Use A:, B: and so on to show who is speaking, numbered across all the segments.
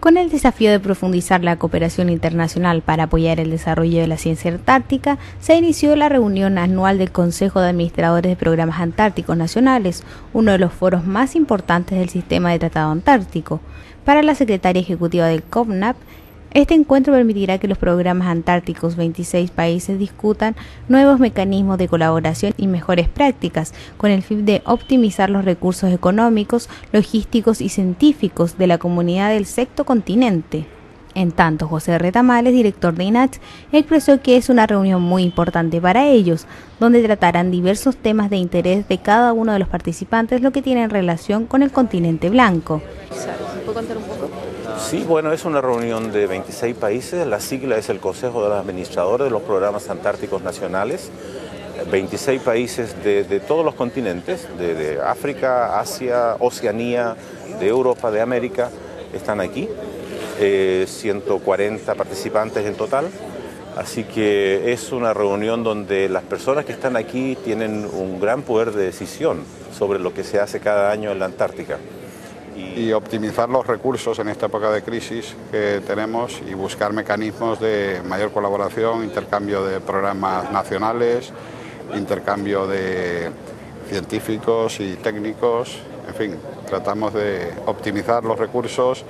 A: Con el desafío de profundizar la cooperación internacional para apoyar el desarrollo de la ciencia antártica, se inició la reunión anual del Consejo de Administradores de Programas Antárticos Nacionales, uno de los foros más importantes del sistema de tratado antártico. Para la secretaria ejecutiva del COPNAP, este encuentro permitirá que los programas antárticos 26 países discutan nuevos mecanismos de colaboración y mejores prácticas con el fin de optimizar los recursos económicos, logísticos y científicos de la comunidad del sexto continente. En tanto, José Retamales, director de INACH, expresó que es una reunión muy importante para ellos, donde tratarán diversos temas de interés de cada uno de los participantes, lo que tiene relación con el continente blanco.
B: Sí, bueno, es una reunión de 26 países, la sigla es el Consejo de los Administradores de los Programas Antárticos Nacionales, 26 países de, todos los continentes, de, África, Asia, Oceanía, de Europa, de América, están aquí, 140 eh, participantes en total, así que es una reunión donde las personas que están aquí tienen un gran poder de decisión sobre lo que se hace cada año en la Antártica
C: y optimizar los recursos en esta época de crisis que tenemos y buscar mecanismos de mayor colaboración, intercambio de programas nacionales, intercambio de científicos y técnicos, en fin, tratamos de optimizar los recursos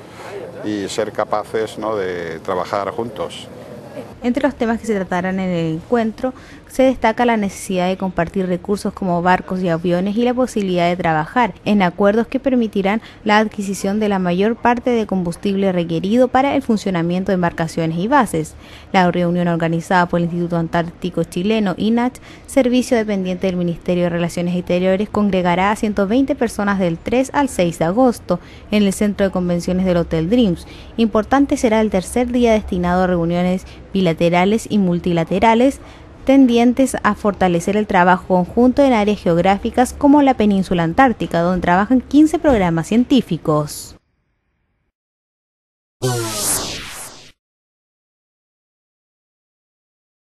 C: y ser capaces de trabajar juntos.
A: Entre los temas que se tratarán en el encuentro se destaca la necesidad de compartir recursos como barcos y aviones y la posibilidad de trabajar en acuerdos que permitirán la adquisición de la mayor parte de combustible requerido para el funcionamiento de embarcaciones y bases. La reunión organizada por el Instituto Antártico Chileno INACH, servicio dependiente del Ministerio de Relaciones Exteriores, congregará a 120 personas del 3 al 6 de agosto en el Centro de Convenciones del Hotel Dreams. Importante será el tercer día destinado a reuniones bilaterales y multilaterales tendientes a fortalecer el trabajo conjunto en áreas geográficas como la península antártica, donde trabajan 15 programas científicos.